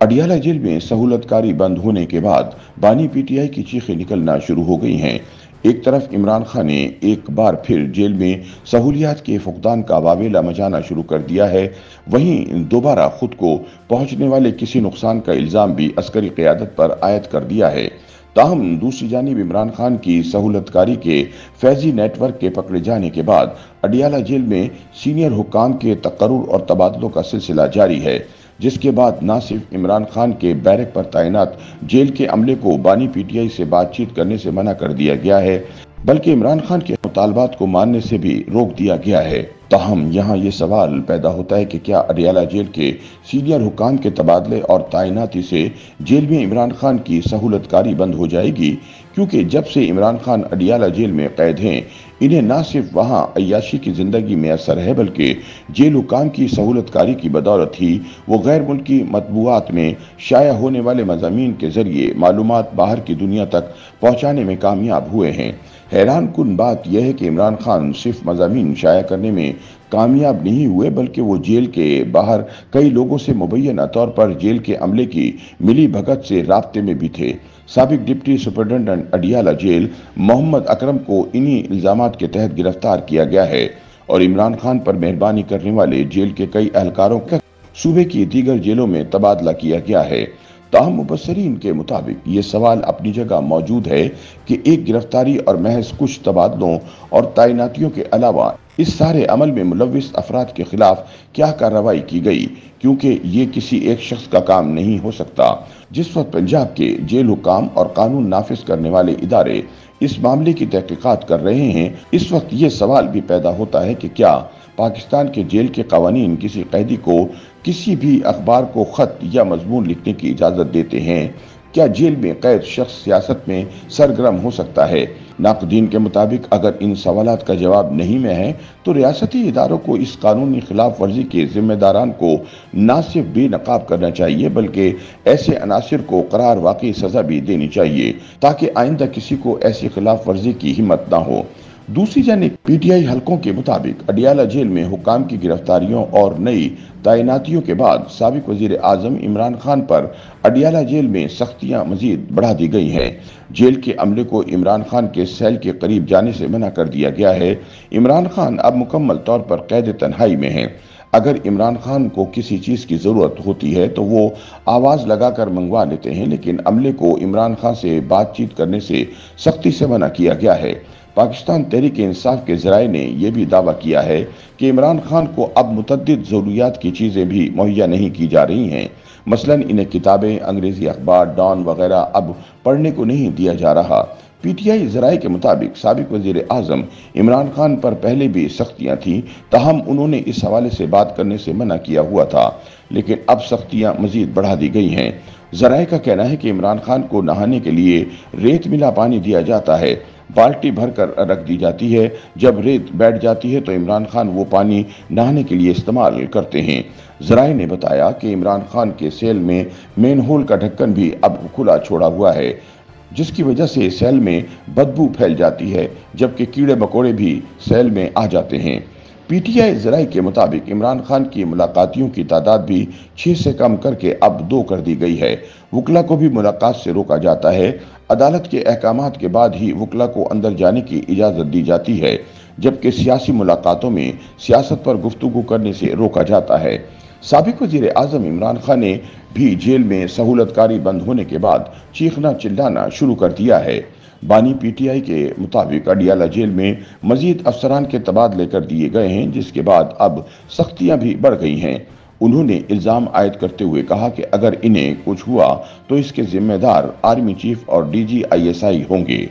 Adiala jail میں سہولت کاری بند ہونے کے بعد بانی پی ٹی آئی کی چیخیں نکلنا شروع ہو گئی ہیں۔ ایک طرف عمران خان نے ایک بار پھر جیل میں سہولیات کے فقدان کا واویلا مچانا شروع کر دیا ہے۔ وہیں دوبارہ خود کو پہنچنے والے کسی نقصان کا الزام بھی عسکری قیادت پر عائد کر دیا ہے۔ تاہم، دوسری جانب عمران خان کی سہولت کاری کے فیضی نیٹ ورک کے پکڑے جانے کے بعد اڈیالہ جیل میں سینئر حکام کے تقرر اور تبادلوں کا سلسلہ جاری ہے۔ جس کے بعد نہ صرف عمران خان کے بیرک پر تعینات، جیل کے عملے کو بانی پی ٹی آئی سے بات چیت کرنے سے منع کر دیا گیا ہے، بلکہ عمران خان کے مطالبات کو ماننے سے بھی روک دیا گیا ہے۔ تاہم، یہاں یہ سوال پیدا ہوتا ہے کہ کیا اڈیالہ جیل کے سینئر حکام کے تبادلے اور تعیناتی سے جیل میں عمران خان کی سہولت کاری بند ہو جائے گی؟ کیونکہ جب سے عمران خان اڈیالہ جیل میں قید ہیں انہیں نہ صرف وہاں عیاشی کی زندگی میں اثر ہے بلکہ جیل حکام کی سہولت کاری کی بدولت ہی وہ غیر ملکی مطبوعات میں شائع ہونے والے مضامین کے ذریعے معلومات باہر کی دنیا تک پہنچانے میں کامیاب ہوئے ہیں۔ حیران کن بات یہ ہے کہ عمران خان صرف مضامین شائع کرنے میں کامیاب نہیں ہوئے بلکہ وہ جیل کے باہر کئی لوگوں سے مبینہ طور پر جیل کے عملے کی ملی بھگت سے رابطے میں بھی تھے۔ سابق deputy superintendent Adiala jail Muhammad Akram کو انہی الزامات کے تحت گرفتار کیا گیا ہے اور عمران خان پر مہربانی کرنے والے جیل کے کئی اہلکاروں کا صوبے کی دیگر جیلوں میں تبادلہ کیا گیا ہے۔ تاہم مبصرین کے مطابق یہ سوال اپنی جگہ موجود ہے کہ ایک گرفتاری اور محض کچھ تبادلوں اور تعیناتیوں کے علاوہ اس سارے عمل میں ملوث افراد کے خلاف کیا کارروائی کی گئی کیونکہ یہ کسی ایک شخص کا کام نہیں ہو سکتا۔ جس وقت پنجاب کے جیل حکام اور قانون نافذ کرنے والے ادارے اس معاملے کی تحقیقات کر رہے ہیں، اس وقت یہ سوال بھی پیدا ہوتا ہے کہ کیا پاکستان کے جیل کے قوانین کسی قیدی کو کسی بھی اخبار کو خط یا مضمون لکھنے کی اجازت دیتے ہیں؟ کیا جیل میں قید شخص سیاست میں سرگرم ہو سکتا ہے؟ ناقدین کے مطابق اگر ان سوالات کا جواب نہیں میں ہے، تو ریاستی اداروں کو اس قانونی خلاف ورزی کے ذمہ داران کو نہ صرف بے نقاب کرنا چاہیے، بلکہ ایسے عناصر کو قرار واقعی سزا بھی دینی چاہیے تاکہ آئندہ کسی کو ایسی خلاف ورزی کی ہمت نہ ہو۔ دوسری جانب، پی ٹی آئی حلقوں کے مطابق اڈیالہ جیل میں حکام کی گرفتاریوں اور نئی تعیناتیوں کے بعد سابق وزیر اعظم عمران خان پر اڈیالہ جیل میں سختیاں مزید بڑھا دی گئی ہیں۔ جیل کے عملے کو عمران خان کے سیل کے قریب جانے سے منع کر دیا گیا ہے۔ عمران خان اب مکمل طور پر قید تنہائی میں ہیں۔ اگر عمران خان کو کسی چیز کی ضرورت ہوتی ہے تو وہ آواز لگا کر منگوا لیتے ہیں، لیکن عملے کو عمران خان سے بات چیت کرنے سے سختی سے منع کیا گیا ہے۔ پاکستان تحریک انصاف کے ذرائع نے یہ بھی دعویٰ کیا ہے کہ عمران خان کو اب متعدد ضروریات کی چیزیں بھی مہیا نہیں کی جا رہی ہیں۔ مثلا انہیں کتابیں، انگریزی اخبار، ڈان وغیرہ اب پڑھنے کو نہیں دیا جا رہا۔ پی ٹی آئی ذرائع کے مطابق سابق وزیر اعظم عمران خان پر پہلے بھی سختیاں تھیں، تاہم انہوں نے اس حوالے سے بات کرنے سے منع کیا ہوا تھا، لیکن اب سختیاں مزید بڑھا دی گئی ہیں۔ ذرائع کا کہنا ہے کہ عمران خان کو نہانے کے لیے ریت ملا پانی دیا جاتا ہے۔ بالٹی بھر کر رکھ دی جاتی ہے۔ جب ریت بیٹھ جاتی ہے تو عمران خان وہ پانی نہانے کے لیے استعمال کرتے ہیں۔ ذرائع نے بتایا کہ عمران خان کے سیل میں مین ہول کا ڈھکن بھی اب کھلا چھوڑا ہوا ہے، جس کی وجہ سے سیل میں بدبو پھیل جاتی ہے، جبکہ کیڑے مکوڑے بھی سیل میں آ جاتے ہیں۔ پی ٹی آئی ذرائع کے مطابق عمران خان کی ملاقاتیوں کی تعداد بھی چھ سے کم کر کے اب دو کر دی گئی ہے۔ وکلا کو بھی ملاقات سے روکا جاتا ہے۔ عدالت کے احکامات کے بعد ہی وکلا کو اندر جانے کی اجازت دی جاتی ہے، جبکہ سیاسی ملاقاتوں میں سیاست پر گفتگو کرنے سے روکا جاتا ہے۔ سابق وزیر اعظم عمران خان نے بھی جیل میں سہولت کاری بند ہونے کے بعد چیخنا چلانا شروع کر دیا ہے۔ بانی پی ٹی آئی کے مطابق اڈیالہ جیل میں مزید افسران کے تبادلے کر دیے گئے ہیں، جس کے بعد اب سختیاں بھی بڑھ گئی ہیں۔ انہوں نے الزام عائد کرتے ہوئے کہا کہ اگر انہیں کچھ ہوا تو اس کے ذمہ دار آرمی چیف اور D G I S I ہوں گے۔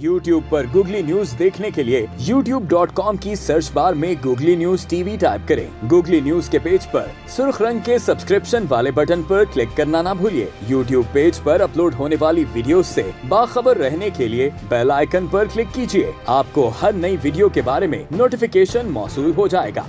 یوٹیوب پر گوگلی نیوز دیکھنے کے لیے یوٹیوب ڈاٹ کام کی سرچ بار میں گوگلی نیوز ٹی وی ٹائپ کریں۔ گوگلی نیوز کے پیج پر سرخ رنگ کے سبسکرپشن والے بٹن پر کلک کرنا نہ بھولیے۔ یوٹیوب پیج پر اپلوڈ ہونے والی ویڈیوز سے باخبر رہنے کے لیے بیل آئکن پر کلک کیجیے۔ آپ کو ہر نئی ویڈیو کے بارے میں نوٹیفیکیشن موصول ہو جائے گا۔